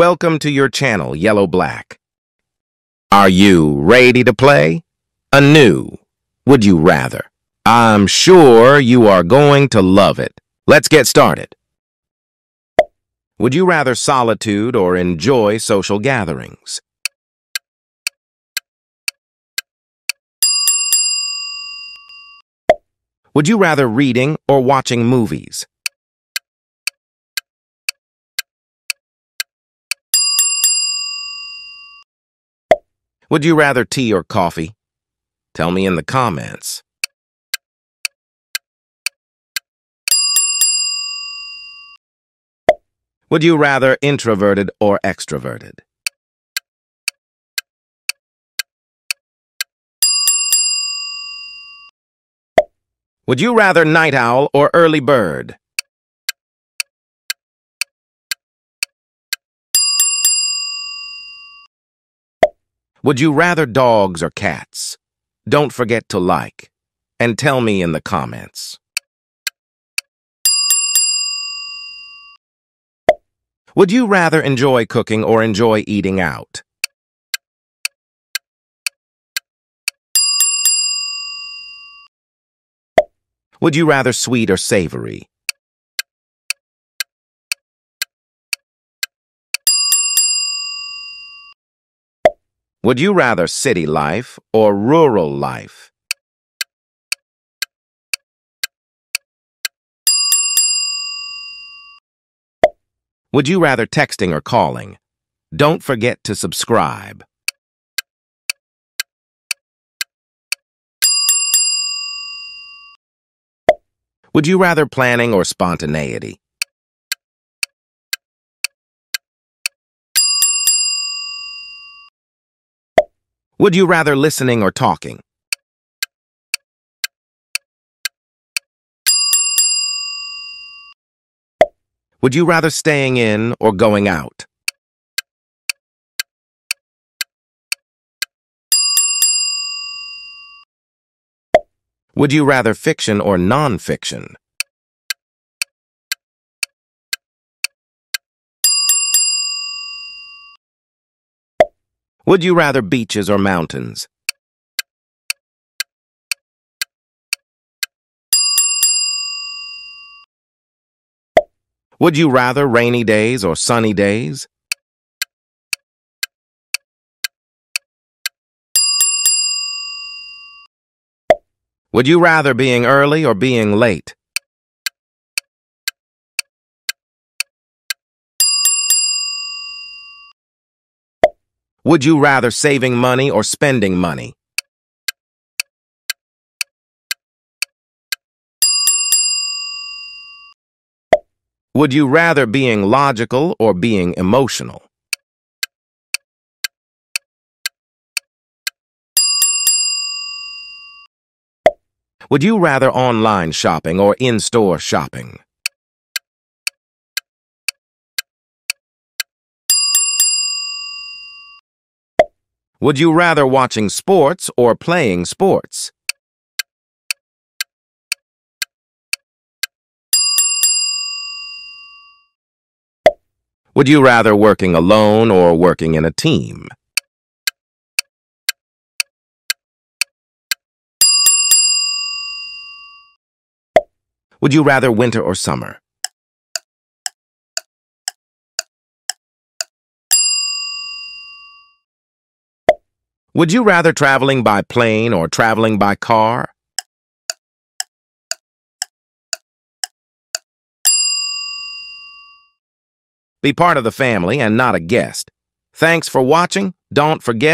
Welcome to your channel, Yellow Black. Are you ready to play? A new Would You Rather? I'm sure you are going to love it. Let's get started. Would you rather solitude or enjoy social gatherings? Would you rather reading or watching movies? Would you rather tea or coffee? Tell me in the comments. Would you rather introverted or extroverted? Would you rather night owl or early bird? Would you rather dogs or cats? Don't forget to like and tell me in the comments. Would you rather enjoy cooking or enjoy eating out? Would you rather sweet or savory? Would you rather city life or rural life? Would you rather texting or calling? Don't forget to subscribe. Would you rather planning or spontaneity? Would you rather listening or talking? Would you rather staying in or going out? Would you rather fiction or non-fiction? Would you rather beaches or mountains? Would you rather rainy days or sunny days? Would you rather being early or being late? Would you rather saving money or spending money? Would you rather being logical or being emotional? Would you rather online shopping or in-store shopping? Would you rather watching sports or playing sports? Would you rather working alone or working in a team? Would you rather winter or summer? Would you rather traveling by plane or traveling by car? Be part of the family and not a guest. Thanks for watching. Don't forget